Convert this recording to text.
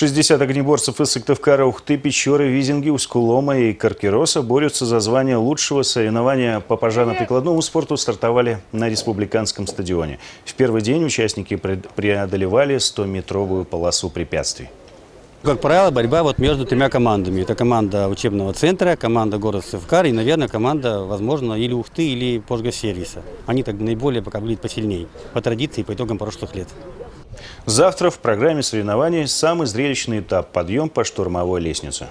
60 огнеборцев из Сыктывкара, Ухты, Печоры, Визинги, Усть-Кулома и Каркероса борются за звание лучшего соревнования по пожарно-прикладному спорту стартовали на республиканском стадионе. В первый день участники преодолевали 100-метровую полосу препятствий. Как правило, борьба вот между тремя командами. Это команда учебного центра, команда города Сывкар и, наверное, команда, возможно, или Ухты, или Пожгосервиса. Они так наиболее пока выглядят посильнее по традиции, по итогам прошлых лет. Завтра в программе соревнований самый зрелищный этап – подъем по штурмовой лестнице.